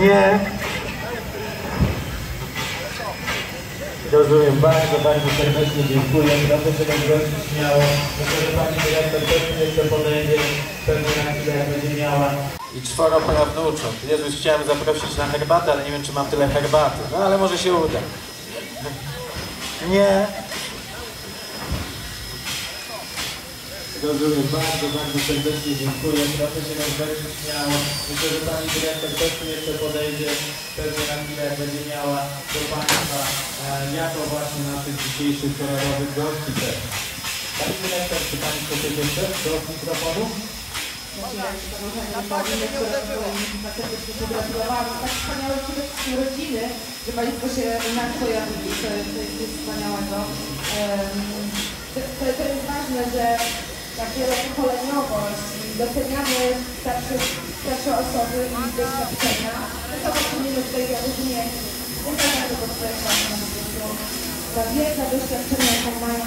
Nie. Rozumiem, bardzo, bardzo serdecznie dziękuję. Proszę się tak gościć śmiało. Że pani dyrektor też jeszcze podejdzie pewnie na chwilę, będzie miała. I czworo prawnucząt. Jezus, chciałem zaprosić na herbatę, ale nie wiem, czy mam tyle herbaty. No ale może się uda. Nie. Rozumiem, bardzo, bardzo serdecznie dziękuję. Proszę się nas bardzo śmiało. Myślę, że pani dyrektor też tu jeszcze podejdzie pewnie na chwilę, będzie miała do Państwa e, jako właśnie naszych dzisiejszych kolorowych gości też. Pani dyrektor, czy Pani chce coś jeszcze do mikrofonu? Pogratulowałam tak wspaniałej urodziny, że Państwo się pojawili. To, to jest coś wspaniałego. To, to jest ważne, że ta wielopokoleniowość i doceniamy starsze, starsze osoby i doświadczenia. To są ocenimy tutaj. Ja podkreślam na po prostu ta wiedza, doświadczenia, jaką mają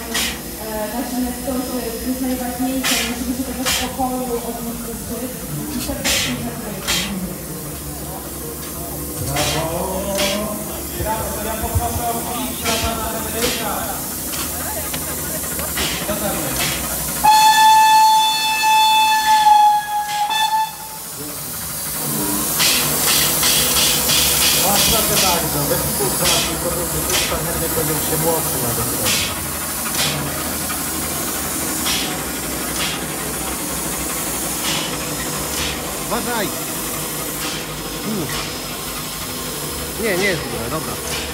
e, nasi nestorzy, jest najważniejsze. Musimy się tego spokoju od nich uczyć i serdecznie dziękuję. O, współce naszych produktów, pan chętnie się młodszy na doktorze. Uważaj! Nie, nie jest dobra.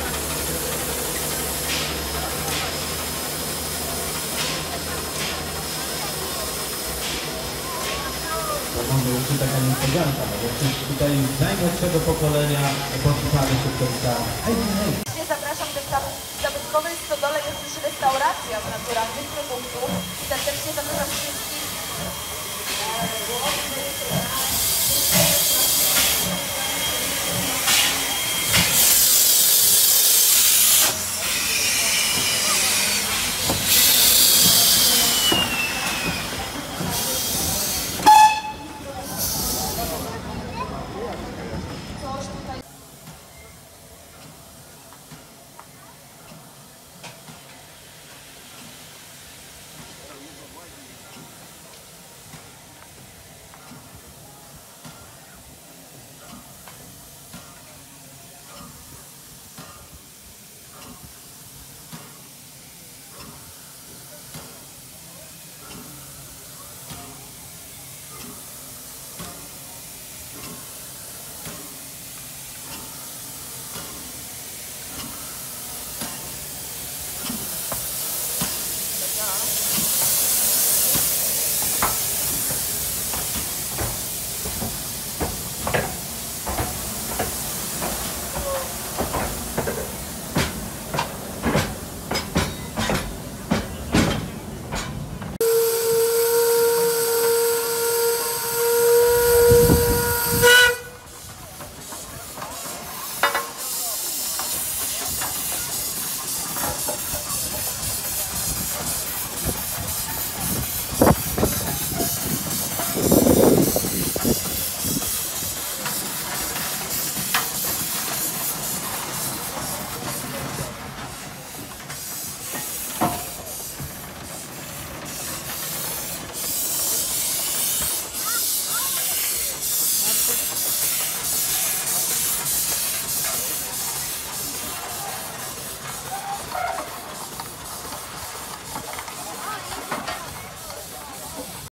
Mamy jeszcze taka niespodzianka, bo właśnie tutaj z najmłodszego pokolenia posłuchamy się. Hej, hej! Zapraszam do za- zabytkowej stodole jest już restauracja z naturalnych produktów. Serdecznie zapraszam wszystkich.